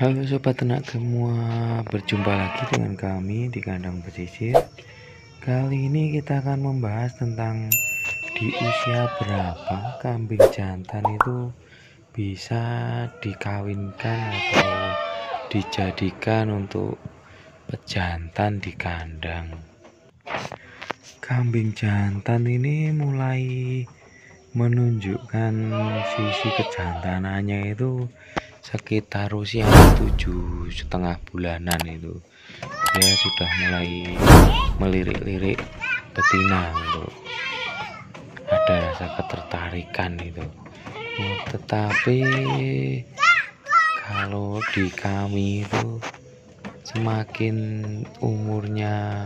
Halo sobat ternak semua, berjumpa lagi dengan kami di kandang pesisir. Kali ini kita akan membahas tentang di usia berapa kambing jantan itu bisa dikawinkan atau dijadikan untuk pejantan di kandang. Kambing jantan ini mulai menunjukkan sisi kejantanannya itu sekitar usia tujuh setengah bulanan itu dia sudah mulai melirik-lirik betina untuk ada rasa ketertarikan itu. Oh, tetapi kalau di kami itu semakin umurnya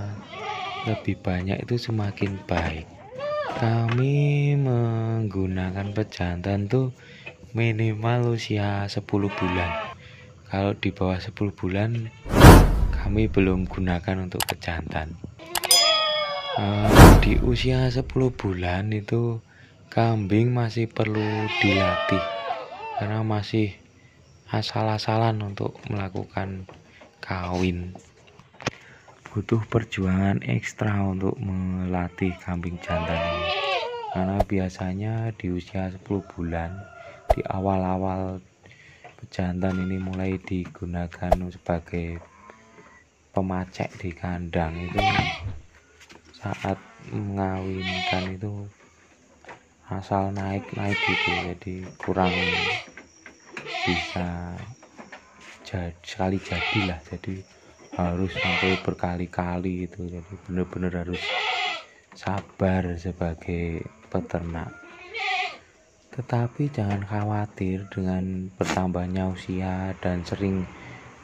lebih banyak itu semakin baik. Kami menggunakan pejantan tuh minimal usia 10 bulan. Kalau di bawah 10 bulan kami belum gunakan untuk pejantan. Uh, di usia 10 bulan itu kambing masih perlu dilatih. Karena masih asal-asalan untuk melakukan kawin. Butuh perjuangan ekstra untuk melatih kambing jantan ini. Karena biasanya di usia 10 bulan di awal-awal pejantan ini mulai digunakan sebagai pemacek di kandang itu. Saat mengawinkan itu asal naik-naik gitu jadi kurang bisa jadi, sekali jadilah jadi harus sampai berkali-kali itu jadi benar-benar harus sabar sebagai peternak tetapi jangan khawatir dengan bertambahnya usia dan sering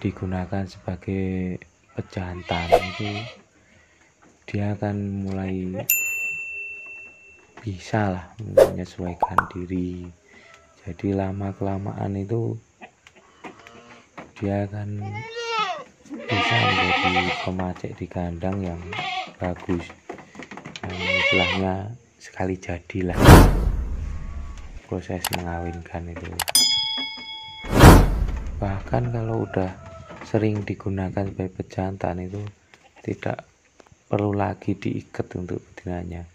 digunakan sebagai pejantan itu dia akan mulai bisa lah menyesuaikan diri. Jadi lama kelamaan itu dia akan bisa menjadi pemacek di kandang yang bagus. Yang istilahnya sekali jadilah proses mengawinkan itu. Bahkan kalau udah sering digunakan sebagai pejantan itu tidak perlu lagi diikat untuk betinanya.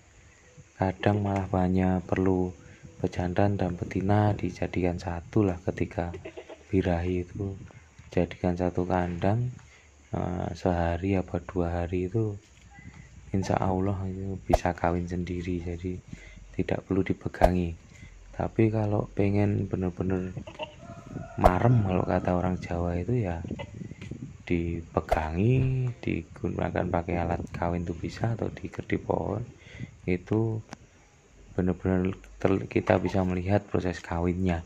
Kadang malah banyak perlu pejantan dan betina dijadikan satu lah ketika birahi itu. Jadikan satu kandang uh, sehari apa dua hari itu insya Allah itu bisa kawin sendiri. Jadi tidak perlu dipegangi tapi kalau pengen bener-bener marem kalau kata orang Jawa itu ya dipegangi digunakan pakai alat kawin itu bisa atau di pohon itu benar-benar kita bisa melihat proses kawinnya